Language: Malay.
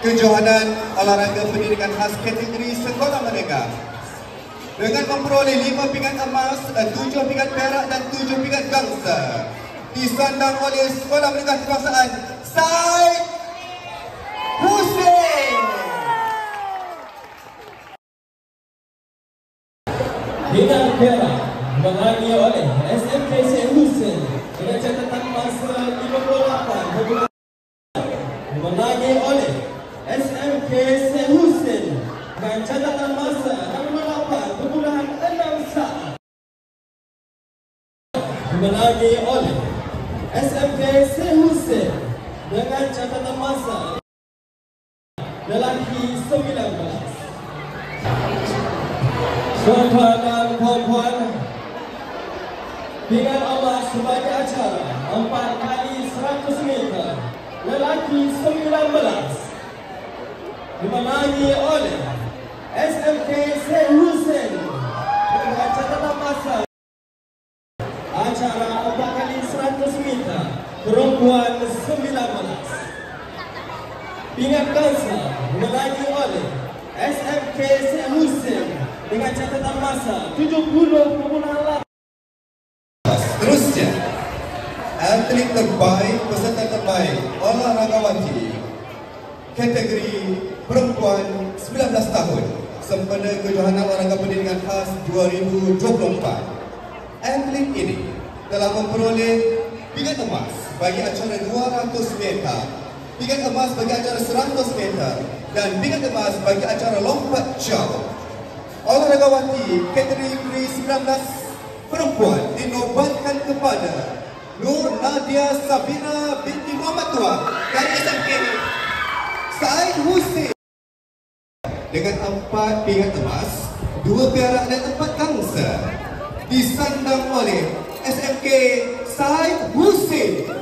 Kejohanan olahraga pendidikan khas kategori sekolah menengah dengan memperoleh 5 pingat emas, 7 pingat perak dan 7 pingat gangsa disandang oleh sekolah menengah kebangsaan Said Hussein. Pingat perak menghani oleh SMK Syed Hussein dengan catatan masa 58 menangani oleh SMK Syed Hussein dengan catatan masa 68.6 saat menangani oleh SMK Syed Hussein dengan catatan masa lelaki 19 Tuan-tuan dan puan-puan Dengan acara Empat kali 100 meter Lelaki 19 Dimenangi oleh SMK Syed Hussein Dengan catatan masa Acara empat kali 100 meter Perempuan 19 Pingat gangsa Dimenangi oleh SMK Syed Hussein dengan catatan masa 70.8 terbaik, peserta terbaik olahragawati kategori perempuan 19 tahun sempena kejohanan olahraga pendidikan khas 2024. Atlet ini telah memperoleh pingat emas bagi acara 200 meter, pingat emas bagi acara 100 meter dan pingat emas bagi acara lompat jauh. Olahragawati kategori 19 perempuan dinobatkan kepada Nur Nadia Sabina binti Muhammad Tua dari SMK Said Hussein. Dengan empat pingat emas, dua perak dan empat gangsa disandang oleh SMK Said Hussein